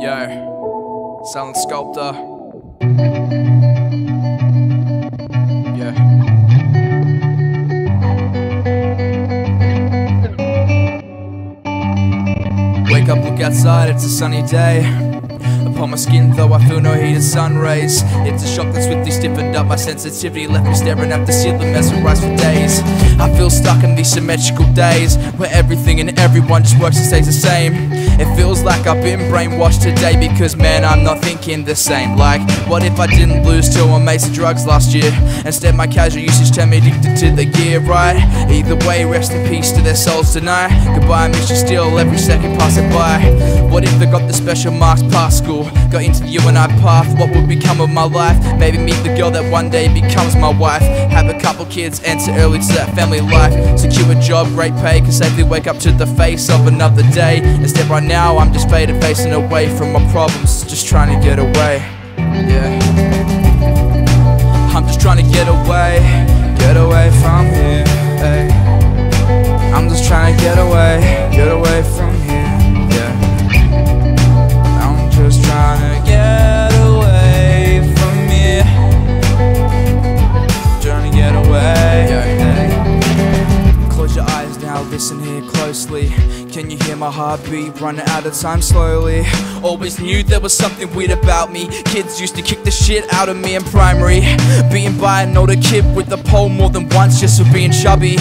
Yo, Sullen Sculptor. Yeah. Wake up, look outside, it's a sunny day. Upon my skin, though I feel no heat of sun rays. It's a shock that swiftly stiffened up my sensitivity, left me staring at the ceiling, mesmerized for days. I feel stuck in these symmetrical days where everything and everyone just works and stays the same. It feels like I've been brainwashed today because, man, I'm not thinking the same. Like, what if I didn't lose to a mates of drugs last year? Instead, my casual usage turned me addicted to the gear, right? Either way, rest in peace to their souls tonight. Goodbye, you still every second passing by. What if I got the special marks past school? Got into you and I path, what would become of my life? Maybe meet the girl that one day becomes my wife. Have a couple kids, enter early to that family life. Secure a job, great pay, can safely wake up to the face of another day. Instead, right now, I'm just faded, facing away from my problems, just trying to get away. Yeah. Listen here closely. Can you hear my heartbeat running out of time slowly? Always knew there was something weird about me. Kids used to kick the shit out of me in primary. Being by an older kid with a pole more than once just for being chubby.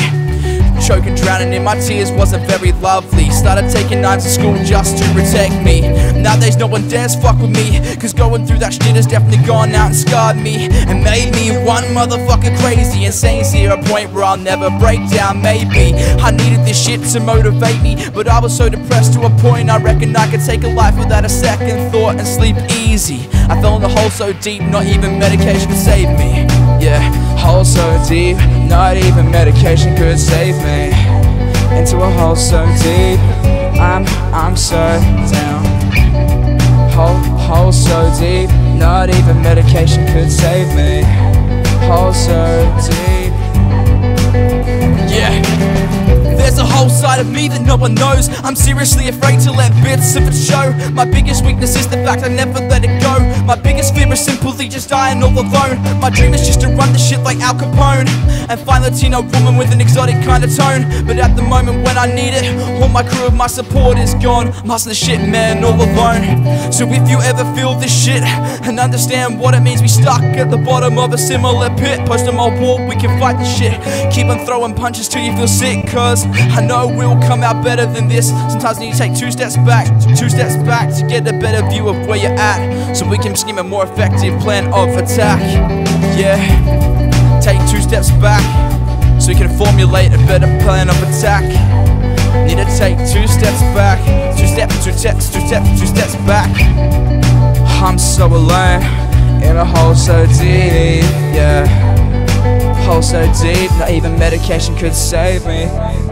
Choking, drowning in my tears wasn't very lovely. Started taking knives to school just to protect me. Nowadays, no one dares fuck with me. Cause going through that shit has definitely gone out and scarred me. And made me one motherfucker crazy. Insane, see a point where I'll never break down, maybe. I needed this shit to motivate me. But I was so depressed to a point I reckon I could take a life without a second thought and sleep easy. I fell in the hole so deep, not even medication could save me. Yeah, hole so deep, not even medication could save me. Into a hole so deep, I'm I'm so down. Hole hole so deep, not even medication could save me. Hole so deep. Yeah. There's a whole side of me that no one knows. I'm seriously afraid to let bits of it show. My biggest weakness is the fact I never. My biggest fear is simply just dying all alone. My dream is just to run the shit like Al Capone and find Latino woman with an exotic kind of tone. But at the moment when I need it, all my crew of my support is gone. I'm hustling shit, man, all alone. So if you ever feel this shit and understand what it means, we stuck at the bottom of a similar pit. Post a mob wall, we can fight this shit. Keep on throwing punches till you feel sick, cause I know we'll come out better than this. Sometimes you need to take two steps back, two steps back to get a better view of where you're at. So we can scheme a more effective plan of attack. Yeah, take two steps back so you can formulate a better plan of attack. Need to take two steps back, two steps, two steps, two steps, two steps back. I'm so alone in a hole so deep, yeah. Hole so deep, not even medication could save me.